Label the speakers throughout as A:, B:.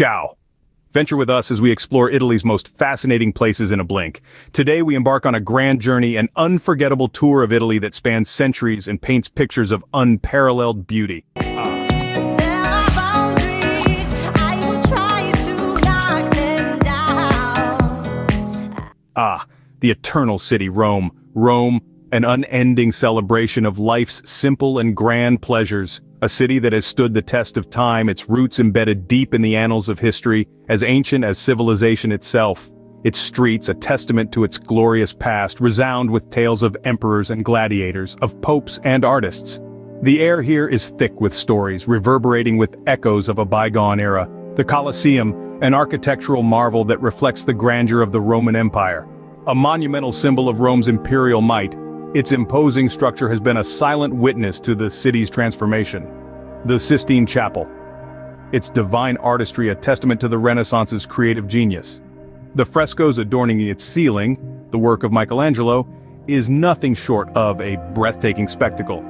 A: Ciao. Venture with us as we explore Italy's most fascinating places in a blink. Today we embark on a grand journey, an unforgettable tour of Italy that spans centuries and paints pictures of unparalleled beauty. Ah, the eternal city, Rome. Rome, an unending celebration of life's simple and grand pleasures. A city that has stood the test of time, its roots embedded deep in the annals of history, as ancient as civilization itself. Its streets, a testament to its glorious past, resound with tales of emperors and gladiators, of popes and artists. The air here is thick with stories, reverberating with echoes of a bygone era. The Colosseum, an architectural marvel that reflects the grandeur of the Roman Empire. A monumental symbol of Rome's imperial might, its imposing structure has been a silent witness to the city's transformation. The Sistine Chapel. Its divine artistry a testament to the Renaissance's creative genius. The frescoes adorning its ceiling, the work of Michelangelo, is nothing short of a breathtaking spectacle.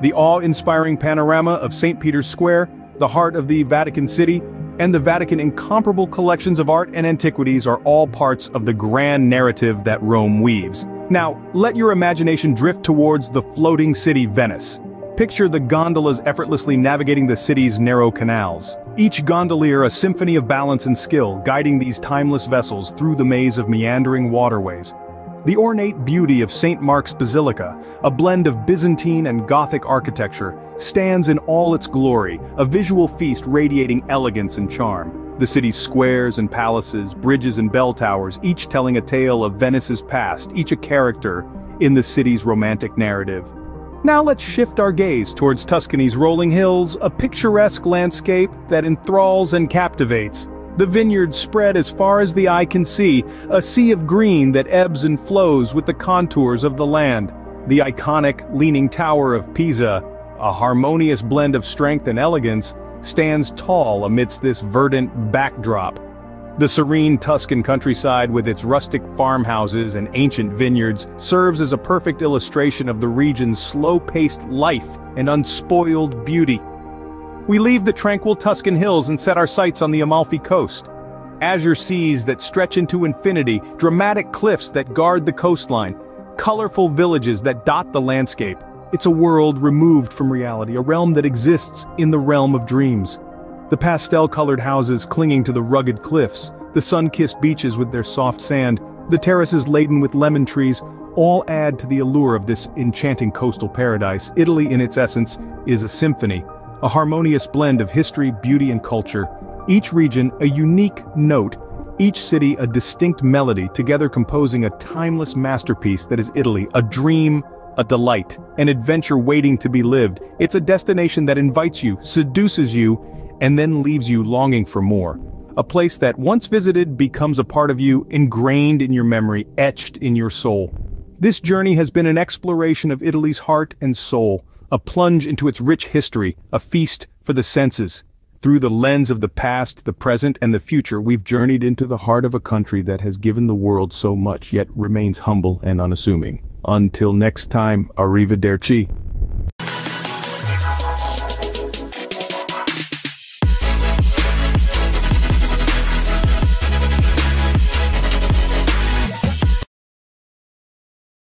A: The awe-inspiring panorama of St. Peter's Square, the heart of the Vatican City, and the Vatican incomparable collections of art and antiquities are all parts of the grand narrative that Rome weaves. Now, let your imagination drift towards the floating city Venice. Picture the gondolas effortlessly navigating the city's narrow canals. Each gondolier a symphony of balance and skill, guiding these timeless vessels through the maze of meandering waterways. The ornate beauty of St. Mark's Basilica, a blend of Byzantine and Gothic architecture, stands in all its glory, a visual feast radiating elegance and charm. The city's squares and palaces, bridges and bell towers, each telling a tale of Venice's past, each a character in the city's romantic narrative. Now let's shift our gaze towards Tuscany's rolling hills, a picturesque landscape that enthralls and captivates. The vineyards spread as far as the eye can see, a sea of green that ebbs and flows with the contours of the land. The iconic Leaning Tower of Pisa, a harmonious blend of strength and elegance, stands tall amidst this verdant backdrop. The serene Tuscan countryside with its rustic farmhouses and ancient vineyards serves as a perfect illustration of the region's slow-paced life and unspoiled beauty. We leave the tranquil Tuscan hills and set our sights on the Amalfi coast. Azure seas that stretch into infinity, dramatic cliffs that guard the coastline, colorful villages that dot the landscape. It's a world removed from reality, a realm that exists in the realm of dreams. The pastel-colored houses clinging to the rugged cliffs, the sun-kissed beaches with their soft sand, the terraces laden with lemon trees, all add to the allure of this enchanting coastal paradise. Italy in its essence is a symphony, a harmonious blend of history, beauty and culture, each region a unique note, each city a distinct melody together composing a timeless masterpiece that is Italy, a dream, a delight, an adventure waiting to be lived. It's a destination that invites you, seduces you, and then leaves you longing for more. A place that once visited becomes a part of you, ingrained in your memory, etched in your soul. This journey has been an exploration of Italy's heart and soul, a plunge into its rich history, a feast for the senses. Through the lens of the past, the present, and the future, we've journeyed into the heart of a country that has given the world so much yet remains humble and unassuming. Until next time, arrivederci.